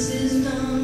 This is done.